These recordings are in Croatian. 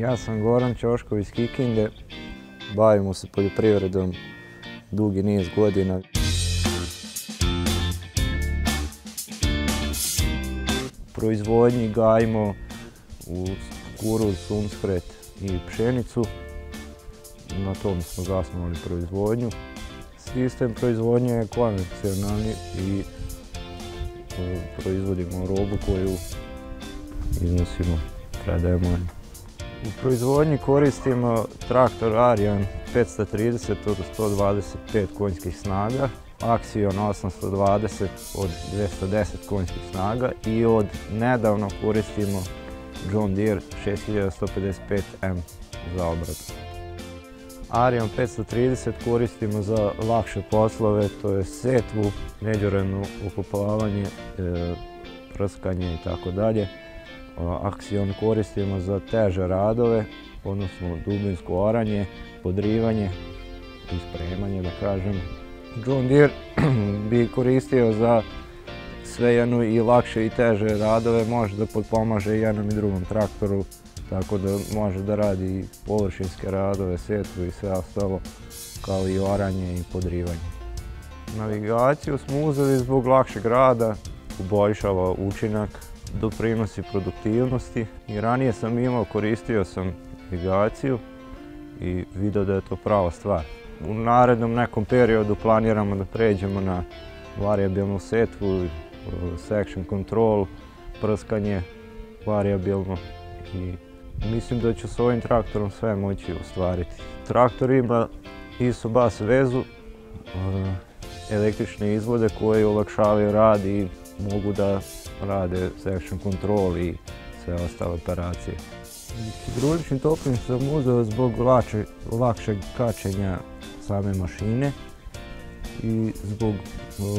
Ja sam Goran Ćošković iz Kikinde, bavimo se poljoprivredom dugi niz godina. Proizvodnji gajimo u kuruz, sunskret i pšenicu. Na tom smo zasnovali proizvodnju. Sistem proizvodnje je konvencionalni i e, proizvodimo robu koju iznosimo, predajemo. U proizvodnji koristimo traktor Arion 530 od 125 konjskih snaga, Axion 820 od 210 konjskih snaga i od nedavno koristimo John Deere 6155M za obradu. Arion 530 koristimo za lakše poslove, to je setvu, međuredno ukupavanje, e, prskanje i tako dalje. Axion koristimo za teže radove, odnosno dubinsko oranje, podrivanje i spremanje, da kažem. John Deere bi koristio za sve jedno i lakše i teže radove, može da potpomaže i jednom i drugom traktoru, tako da može da radi i površinske radove, setvu i sve ostalo, kao i oranje i podrivanje. Navigaciju smo uzeli zbog lakšeg rada, poboljšava učinak, doprinosi produktivnosti i ranije sam imao, koristio sam navigaciju i vidio da je to prava stvar. U narednom nekom periodu planiramo da pređemo na variabilnu setvu, section control, prskanje variabilno i mislim da ću s ovim traktorom sve moći ostvariti. Traktor ima ISO-BAS vezu, električne izvode koje olakšavaju rad i mogu da rade section control i sve ostale operacije. Hidrolični toplin sam uzeo zbog lakšeg kačenja same mašine i zbog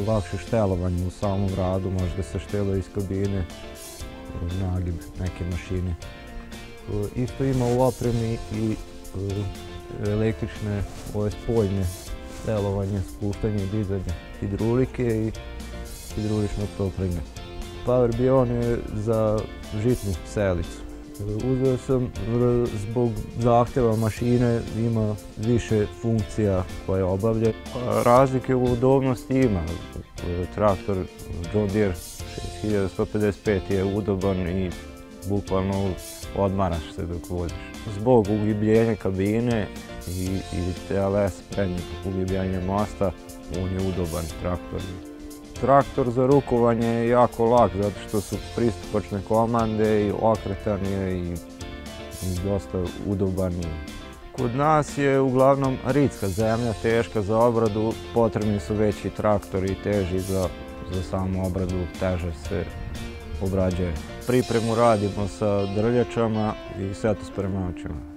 lakšeg štelovanja u samom radu, možda se štelo iz kabine, nagib neke mašine. Isto ima u opremi i električne, ove spoljne štelovanje, spuštanje i dizanje hidrolike i hidroličnog topljenja. Power Bion je za žitnu selicu. Uzeo sam zbog zahtjeva mašine, ima više funkcija koje obavlja. Razlike u udobnosti ima. Traktor John Deere 6155 je udoban i bukvalno odmaraš se dok voziš. Zbog ugibljenja kabine i, i TLS prednjeg ugibljenja mosta, on je udoban traktor. Traktor za rukovanje je jako lak zato što su pristupačne komande i okretan je i, dosta udoban. Kod nas je uglavnom ritska zemlja, teška za obradu, potrebni su veći traktori i teži za, za samu obradu, teže se obrađuje. Pripremu radimo sa drljačama i setospremačima.